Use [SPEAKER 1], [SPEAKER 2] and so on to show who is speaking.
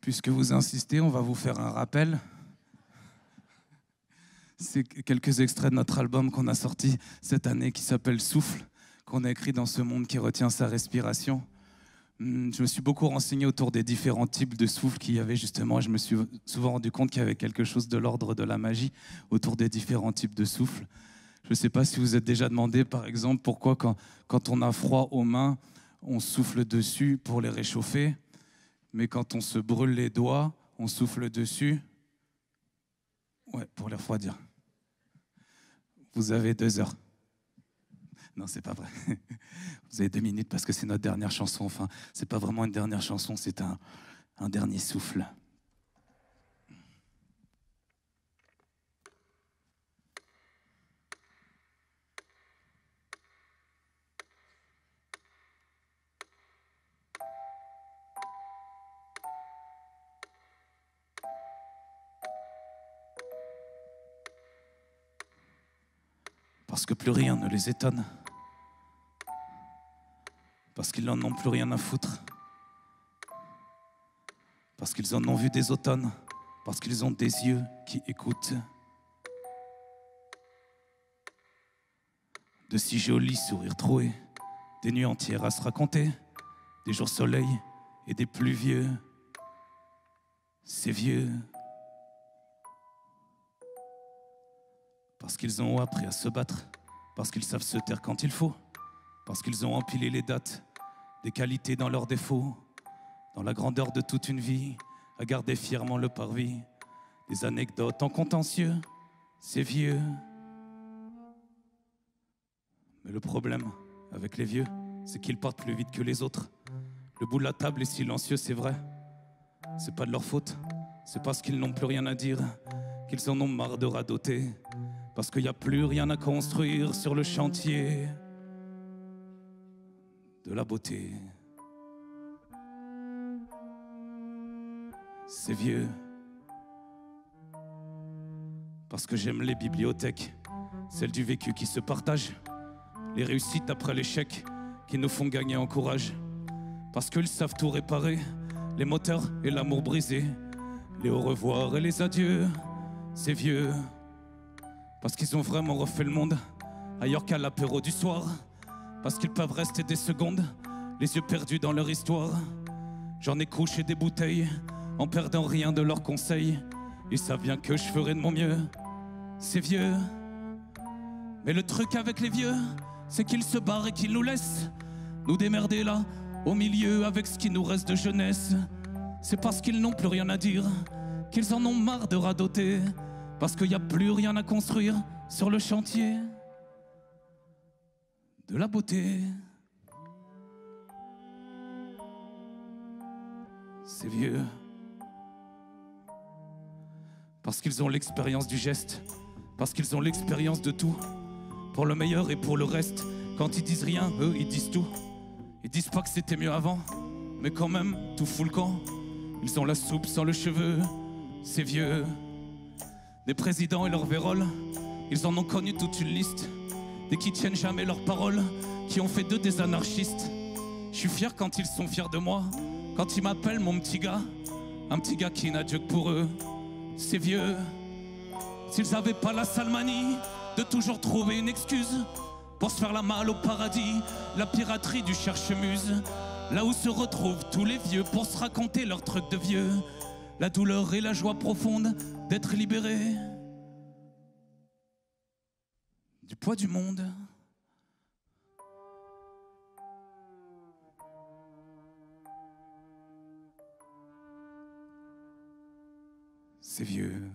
[SPEAKER 1] Puisque vous insistez, on va vous faire un rappel. C'est quelques extraits de notre album qu'on a sorti cette année qui s'appelle Souffle, qu'on a écrit dans ce monde qui retient sa respiration. Hmm, je me suis beaucoup renseigné autour des différents types de souffle qu'il y avait justement. Je me suis souvent rendu compte qu'il y avait quelque chose de l'ordre de la magie autour des différents types de souffle. Je ne sais pas si vous êtes déjà demandé, par exemple, pourquoi quand, quand on a froid aux mains, on souffle dessus pour les réchauffer, mais quand on se brûle les doigts, on souffle dessus ouais, pour les refroidir. Vous avez deux heures. Non, c'est pas vrai. Vous avez deux minutes parce que c'est notre dernière chanson. Enfin, c'est pas vraiment une dernière chanson, c'est un, un dernier souffle. Parce que plus rien ne les étonne. Parce qu'ils n'en ont plus rien à foutre, parce qu'ils en ont vu des automnes, parce qu'ils ont des yeux qui écoutent. De si jolis sourires troués, des nuits entières à se raconter, des jours soleil et des pluvieux. Ces vieux, parce qu'ils ont appris à se battre, parce qu'ils savent se taire quand il faut, parce qu'ils ont empilé les dates des qualités dans leurs défauts, dans la grandeur de toute une vie, à garder fièrement le parvis, des anecdotes en contentieux, c'est vieux. Mais le problème avec les vieux, c'est qu'ils partent plus vite que les autres. Le bout de la table est silencieux, c'est vrai. C'est pas de leur faute, c'est parce qu'ils n'ont plus rien à dire, qu'ils en ont marre de radoter, parce qu'il n'y a plus rien à construire sur le chantier de la beauté. C'est vieux. Parce que j'aime les bibliothèques, celles du vécu qui se partagent, les réussites après l'échec qui nous font gagner en courage. Parce qu'ils savent tout réparer, les moteurs et l'amour brisé, les au revoir et les adieux, c'est vieux. Parce qu'ils ont vraiment refait le monde ailleurs qu'à l'apéro du soir parce qu'ils peuvent rester des secondes, les yeux perdus dans leur histoire. J'en ai couché des bouteilles, en perdant rien de leurs conseils. Ils savent bien que je ferai de mon mieux. C'est vieux. Mais le truc avec les vieux, c'est qu'ils se barrent et qu'ils nous laissent nous démerder là, au milieu, avec ce qui nous reste de jeunesse. C'est parce qu'ils n'ont plus rien à dire, qu'ils en ont marre de radoter, parce qu'il n'y a plus rien à construire sur le chantier de la beauté. C'est vieux. Parce qu'ils ont l'expérience du geste, parce qu'ils ont l'expérience de tout, pour le meilleur et pour le reste. Quand ils disent rien, eux, ils disent tout. Ils disent pas que c'était mieux avant, mais quand même, tout fout le camp. Ils ont la soupe sans le cheveu, c'est vieux. Des présidents et leurs véroles, ils en ont connu toute une liste et qui tiennent jamais leurs paroles, qui ont fait d'eux des anarchistes. Je suis fier quand ils sont fiers de moi, quand ils m'appellent mon petit gars, un petit gars qui n'a Dieu que pour eux. C'est vieux. S'ils avaient pas la salmanie de toujours trouver une excuse pour se faire la malle au paradis, la piraterie du cherche-muse, là où se retrouvent tous les vieux pour se raconter leurs trucs de vieux, la douleur et la joie profonde d'être libérés du poids du monde. C'est vieux.